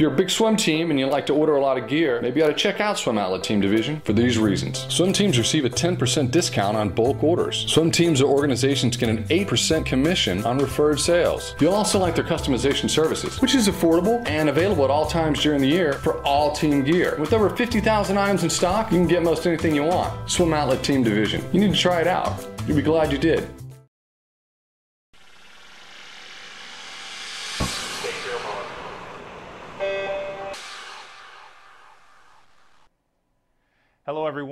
you're a big swim team and you like to order a lot of gear, maybe you ought to check out Swim Outlet Team Division for these reasons. Swim teams receive a 10% discount on bulk orders. Swim teams or organizations get an 8% commission on referred sales. You'll also like their customization services, which is affordable and available at all times during the year for all team gear. With over 50,000 items in stock, you can get most anything you want. Swim Outlet Team Division. You need to try it out. You'll be glad you did.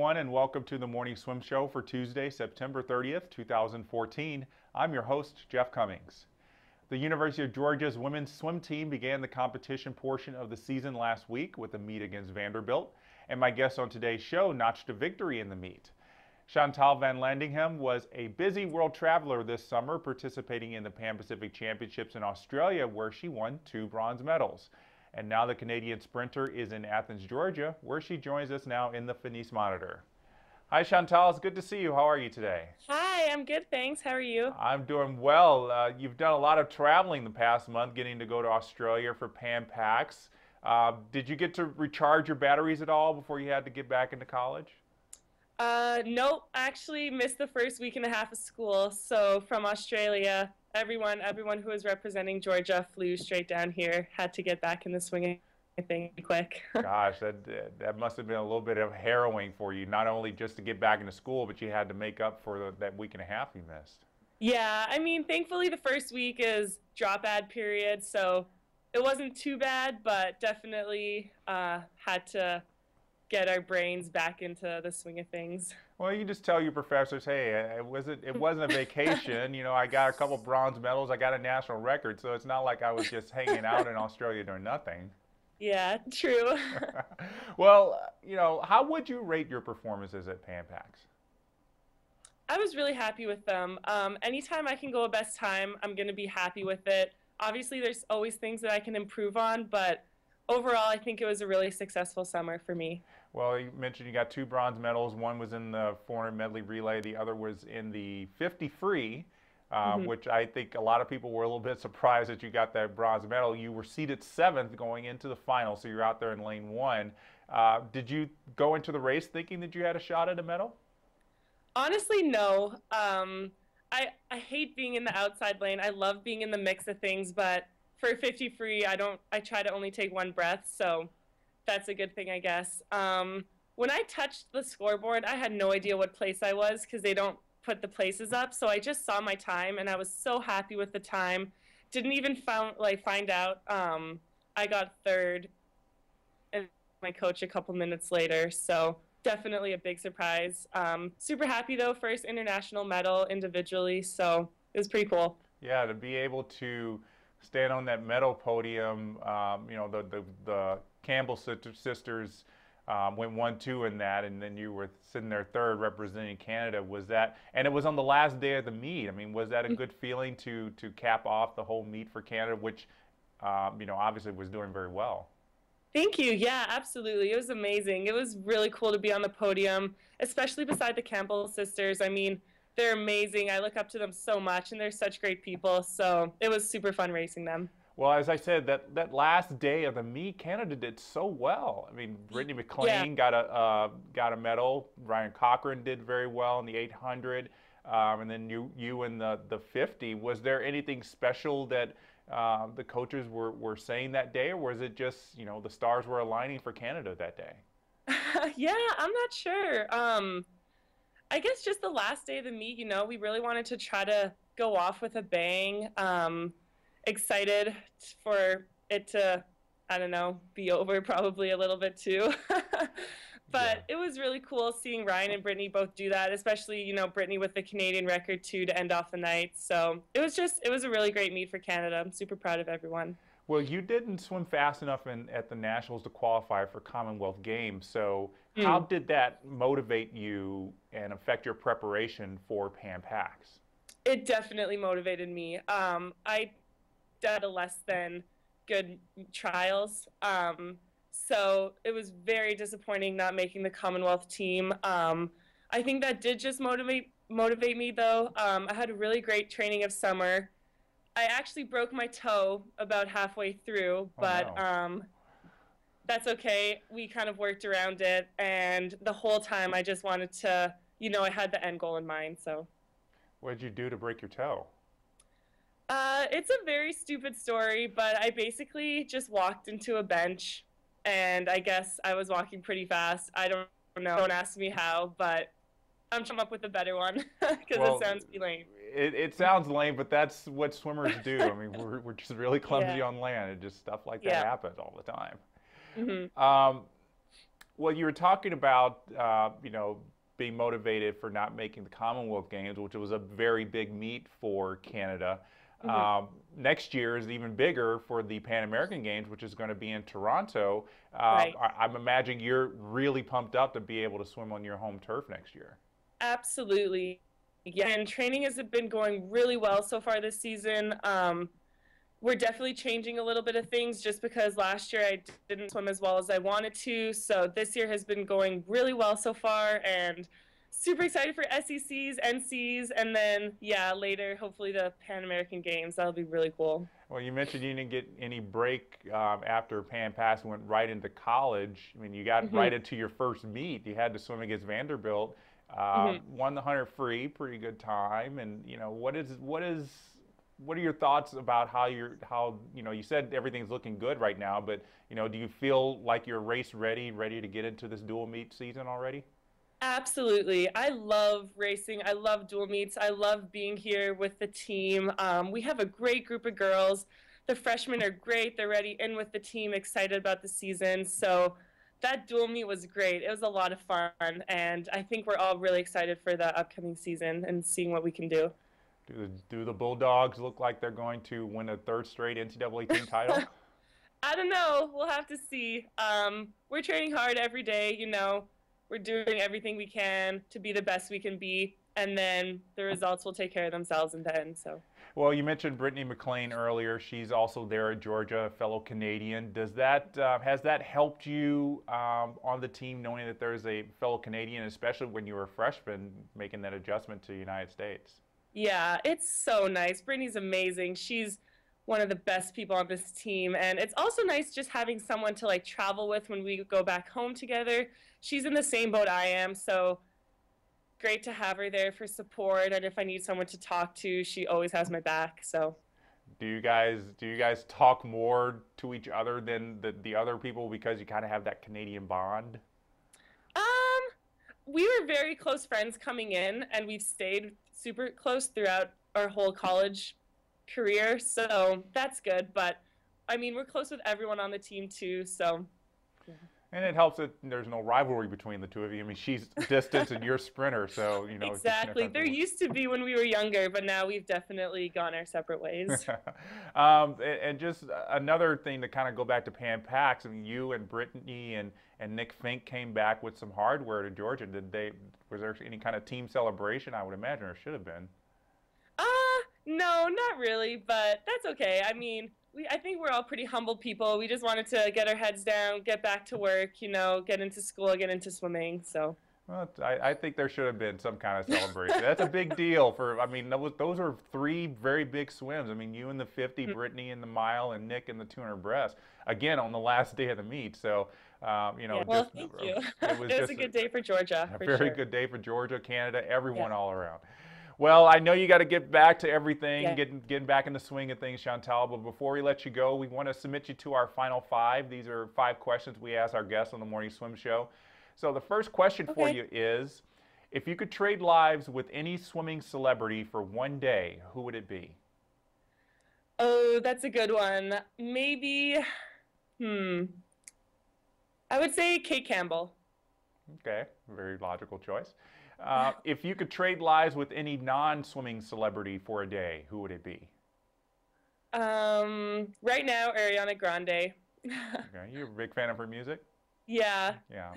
Everyone, and welcome to the Morning Swim Show for Tuesday, September 30th, 2014. I'm your host, Jeff Commings. The University of Georgia's women's swim team began the competition portion of the season last week with a meet against Vanderbilt, and my guest on today's show notched a victory in the meet. Chantal Van Landeghem was a busy world traveler this summer, participating in the Pan Pacific Championships in Australia, where she won two bronze medals. And now the Canadian sprinter is in Athens, Georgia, where she joins us now in the Finis Monitor. Hi, Chantal. It's good to see you. How are you today? Hi, I'm good, thanks. How are you? I'm doing well. Uh, you've done a lot of traveling the past month, getting to go to Australia for Pan Pacs. Uh, did you get to recharge your batteries at all before you had to get back into college? Uh, nope. Actually, missed the first week and a half of school. So from Australia, everyone, everyone who was representing Georgia flew straight down here. Had to get back in the swing thing quick. Gosh, that that must have been a little bit of harrowing for you. Not only just to get back into school, but you had to make up for the, that week and a half you missed. Yeah, I mean, thankfully the first week is drop ad period, so it wasn't too bad, but definitely uh, had to get our brains back into the swing of things. Well, you just tell your professors, hey, it wasn't it wasn't a vacation. you know, I got a couple bronze medals, I got a national record, so it's not like I was just hanging out in Australia doing nothing. Yeah, true. well, you know, how would you rate your performances at Pan Pacs? I was really happy with them. Um, anytime I can go a best time, I'm going to be happy with it. Obviously, there's always things that I can improve on, but overall, I think it was a really successful summer for me. Well, you mentioned you got two bronze medals. One was in the 400 medley relay. The other was in the 50 free, uh, mm-hmm. which I think a lot of people were a little bit surprised that you got that bronze medal. You were seated seventh going into the final, so you're out there in lane one. Uh, did you go into the race thinking that you had a shot at a medal? Honestly, no. Um, I I hate being in the outside lane. I love being in the mix of things, but for 50 free, I don't. I try to only take one breath, so that's a good thing, I guess. Um, when I touched the scoreboard, I had no idea what place I was because they don't put the places up. So I just saw my time, and I was so happy with the time. Didn't even found like find out. Um, I got third, and my coach a couple minutes later. So definitely a big surprise. Um, super happy though, first international medal individually. So it was pretty cool. Yeah, to be able to stand on that medal podium, um, you know, the, the, the Campbell sisters um, went one two in that, and then you were sitting there third representing Canada. Was that and it was on the last day of the meet. I mean, was that a good feeling to to cap off the whole meet for Canada, which um, you know obviously was doing very well. Thank you. Yeah, absolutely. It was amazing. It was really cool to be on the podium, especially beside the Campbell sisters. I mean, they're amazing. I look up to them so much, and they're such great people. So it was super fun racing them. Well, as I said, that, that last day of the meet, Canada did so well. I mean, Brittany MacLean yeah. got a uh, got a medal. Ryan Cochrane did very well in the 800, um, and then you you in the the 50. Was there anything special that uh, the coaches were, were saying that day, or was it just you know the stars were aligning for Canada that day? yeah, I'm not sure. Um, I guess just the last day of the meet, you know, we really wanted to try to go off with a bang. Um, excited for it to, I don't know, be over probably a little bit too. but yeah. it was really cool seeing Ryan and Brittany both do that, especially, you know, Brittany with the Canadian record too to end off the night. So it was just, it was a really great meet for Canada. I'm super proud of everyone. Well, you didn't swim fast enough in, at the Nationals to qualify for Commonwealth Games. So, mm. how did that motivate you and affect your preparation for Pan Pacs? It definitely motivated me. Um, I did a less than good trials. Um, so it was very disappointing not making the Commonwealth team. Um, I think that did just motivate motivate me though. Um, I had a really great training of summer. I actually broke my toe about halfway through, but oh, no. um, that's okay. We kind of worked around it, and the whole time I just wanted to, you know, I had the end goal in mind. So. What did you do to break your toe? Uh, it's a very stupid story, but I basically just walked into a bench, and I guess I was walking pretty fast. I don't know. Don't ask me how, but I'm come up with a better one because well, it sounds lame. It, it sounds lame, but that's what swimmers do. I mean, we're, we're just really clumsy yeah. on land, and just stuff like that yeah. happens all the time. Mm-hmm. Um, well, you were talking about, uh, you know, being motivated for not making the Commonwealth Games, which was a very big meet for Canada. Mm-hmm. Um, next year is even bigger for the Pan American Games, which is going to be in Toronto. Uh, right. I, am imagining you're really pumped up to be able to swim on your home turf next year. Absolutely. Yeah, and training has been going really well so far this season. Um, we're definitely changing a little bit of things just because last year I didn't swim as well as I wanted to. So this year has been going really well so far and super excited for SECs, NCs, and then, yeah, later, hopefully the Pan American Games. That'll be really cool. Well, you mentioned you didn't get any break um, after Pan Pacs went right into college. I mean, you got mm-hmm. right into your first meet. You had to swim against Vanderbilt. Uh, mm-hmm. Won the 100 free, pretty good time. And, you know, what is, what is, what are your thoughts about how you're how you know you said everything's looking good right now but you know do you feel like you're race ready ready to get into this dual meet season already absolutely. I love racing. I love dual meets. I love being here with the team. Um, we have a great group of girls. The freshmen are great. They're ready in with the team excited about the season. So that dual meet was great. It was a lot of fun and i think we're all really excited for the upcoming season and seeing what we can do. Do the, do the Bulldogs look like they're going to win a third straight NCAA team title? I don't know. We'll have to see. Um, we're training hard every day. You know, we're doing everything we can to be the best we can be, and then the results will take care of themselves in the end. So. Well, you mentioned Brittany MacLean earlier. She's also there at Georgia, a fellow Canadian. Does that uh, has that helped you um, on the team, knowing that there's a fellow Canadian, especially when you were a freshman, making that adjustment to the United States? Yeah, it's so nice. Brittany's amazing. She's one of the best people on this team and it's also nice just having someone to like travel with when we go back home together. She's in the same boat I am, so great to have her there for support and if I need someone to talk to, she always has my back. So do you guys do you guys talk more to each other than the, the other people because you kind of have that Canadian bond? Um we were very close friends coming in and we've stayed super close throughout our whole college career, so that's good. But I mean, we're close with everyone on the team too, so. Yeah. And it helps that there's no rivalry between the two of you. I mean, she's distance and you're sprinter, so you know. Exactly. There used to be when we were younger, but now we've definitely gone our separate ways. um, and just another thing to kind of go back to Pan Pacs. I mean, you and Brittany and and Nic Fink came back with some hardware to Georgia. Did they? Was there any kind of team celebration? I would imagine, or should have been. Uh, no, not really, but that's okay. I mean, we, I think we're all pretty humble people. We just wanted to get our heads down, get back to work, you know, get into school, get into swimming. So. Well, I, I think there should have been some kind of celebration. That's a big deal for. I mean, those those are three very big swims. I mean, you in the 50, mm-hmm. Brittany in the mile, and Nic in the 200 breast. Again, on the last day of the meet. So um, you know, yeah. well, just, thank you. It was, it was a good day for Georgia. A for very sure. good day for Georgia, Canada, everyone yeah. all around. Well, I know you got to get back to everything, yeah. getting getting back in the swing of things, Chantal. But before we let you go, we want to submit you to our final five. These are five questions we ask our guests on the Morning Swim Show. So the first question okay. for you is, if you could trade lives with any swimming celebrity for one day, who would it be? Oh, that's a good one. Maybe, hmm. I would say Cate Campbell. Okay, very logical choice. Uh, if you could trade lives with any non-swimming celebrity for a day, who would it be? Um, right now, Ariana Grande. okay, you a big fan of her music? Yeah. Yeah,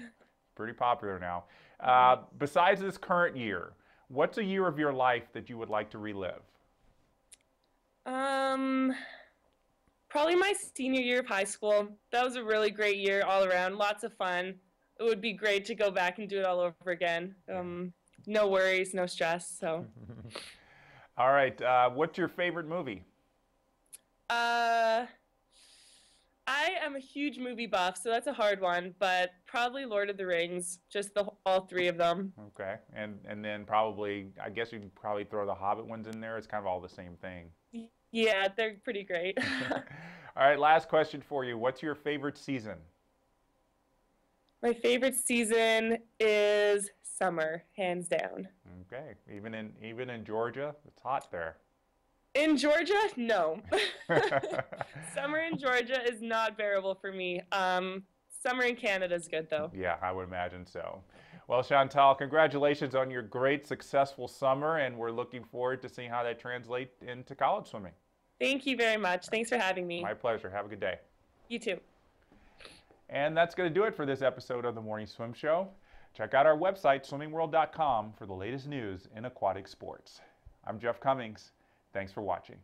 pretty popular now. Uh, besides this current year, what's a year of your life that you would like to relive? Um, probably my senior year of high school. That was a really great year all around. Lots of fun. It would be great to go back and do it all over again. Um, no worries, no stress. So. all right. Uh, what's your favorite movie? Uh, I am a huge movie buff, so that's a hard one, but probably Lord of the Rings, just the all three of them. Okay, and and then probably I guess you can probably throw the Hobbit ones in there. It's kind of all the same thing. Yeah, they're pretty great. all right, last question for you. What's your favorite season? My favorite season is summer, hands down. Okay, even in even in Georgia, it's hot there. In Georgia, no. summer in Georgia is not bearable for me. Um, summer in Canada is good though. Yeah, I would imagine so. Well, Chantal, congratulations on your great, successful summer, and we're looking forward to seeing how that translates into college swimming. Thank you very much. Thanks for having me. My pleasure. Have a good day. You too. And that's going to do it for this episode of the Morning Swim Show. Check out our website, swimmingworld.com, for the latest news in aquatic sports. I'm Jeff Commings. Thanks for watching.